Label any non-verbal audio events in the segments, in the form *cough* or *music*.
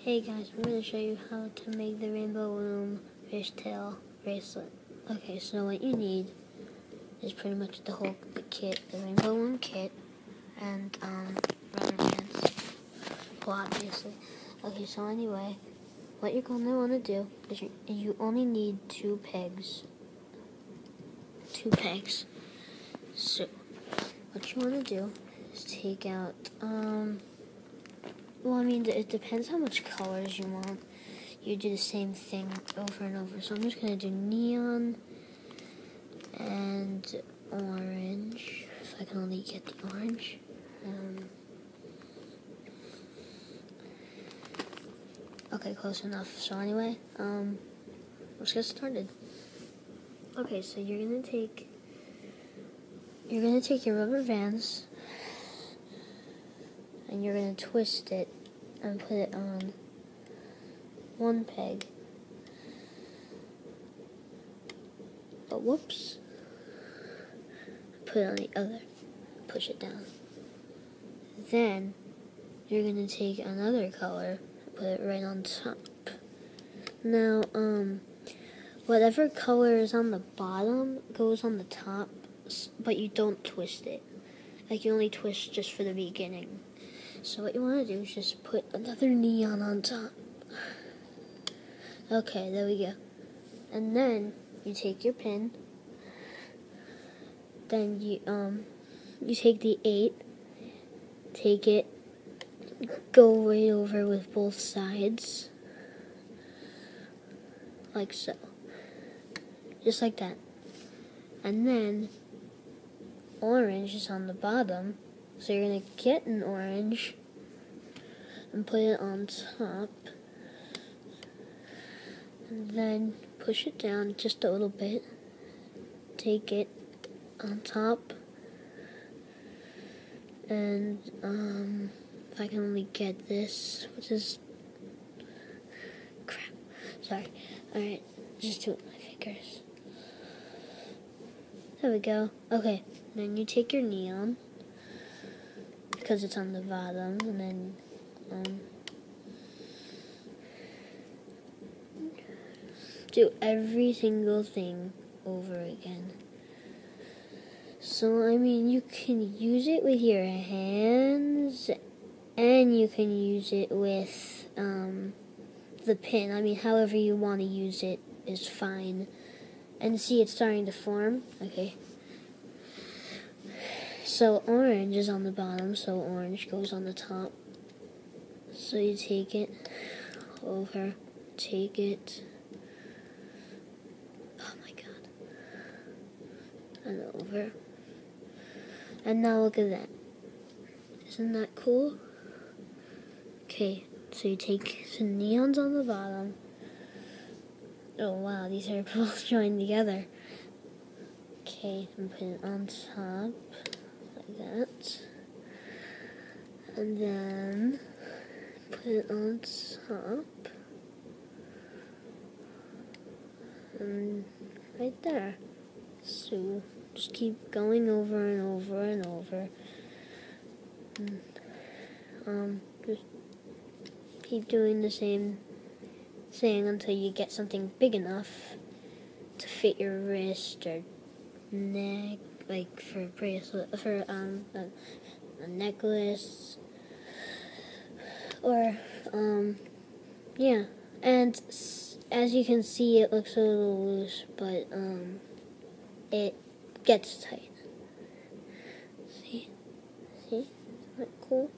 Hey guys, I'm going to show you how to make the Rainbow Loom fishtail bracelet. Okay, so what you need is pretty much the whole the kit, the Rainbow Loom kit, and um, rubber bands. Well, obviously. Okay, so anyway, what you're going to want to do is you, you only need two pegs. Two pegs. So, what you want to do is take out, um, well, I mean, it depends how much colors you want. You do the same thing over and over. So I'm just going to do neon and orange, if I can only get the orange. Um, okay, close enough. So anyway, um, let's get started. Okay, so you're going to take, you're going to take your rubber bands and you're going to twist it and put it on one peg. But whoops. Put it on the other. Push it down. Then you're to take another color put it right on top. Now, um, whatever color is on the bottom goes on the top, but you don't twist it. Like you only twist just for the beginning. So what you want to do is just put another neon on top. Okay, there we go. And then you take your pin. Then you um you take the eight, take it, go right over with both sides. Like so. Just like that. And then orange is on the bottom so you're going to get an orange and put it on top. And then push it down just a little bit. Take it on top. And um, if I can only get this, which is crap. Sorry. Alright, just do it with my fingers. There we go. Okay, then you take your neon because it's on the bottom and then um, do every single thing over again. So, I mean, you can use it with your hands and you can use it with um, the pin. I mean, however you want to use it is fine. And see, it's starting to form. Okay. So orange is on the bottom, so orange goes on the top. So you take it over, take it. Oh my god. And over. And now look at that. Isn't that cool? Okay, so you take some neons on the bottom. Oh wow, these are *laughs* both joined together. Okay, and put it on top that. And then put it on top. And right there. So just keep going over and over and over. And, um, just keep doing the same thing until you get something big enough to fit your wrist or neck like for bracelet for um a, a necklace or um yeah. And as you can see it looks a little loose but um it gets tight. See? See? Isn't that cool?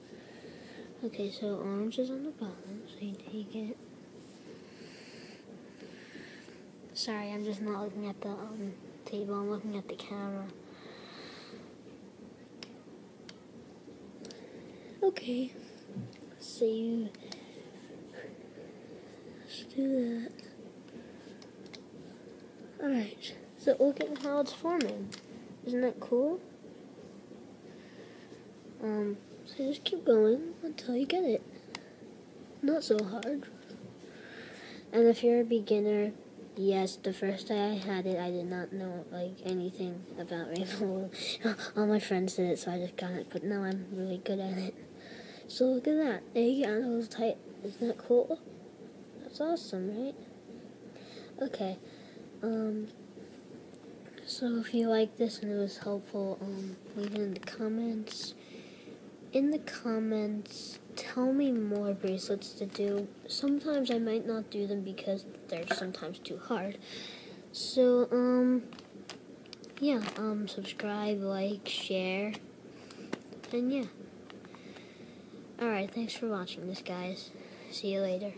Okay so orange is on the bottom so you take it. Sorry I'm just not looking at the um, table I'm looking at the camera Okay. So you let's do that. Alright. So look at how it's forming. Isn't that cool? Um, so just keep going until you get it. Not so hard. And if you're a beginner, yes, the first day I had it, I did not know like anything about rainbow. *laughs* All my friends did it, so I just got it. But now I'm really good at it. So look at that. Go. It was tight. Isn't that cool? That's awesome, right? Okay. Um, so if you like this and it was helpful, um, leave it in the comments. In the comments, tell me more bracelets to do. Sometimes I might not do them because they're sometimes too hard. So, um, yeah, um, subscribe, like, share, and yeah. Alright, thanks for watching this, guys. See you later.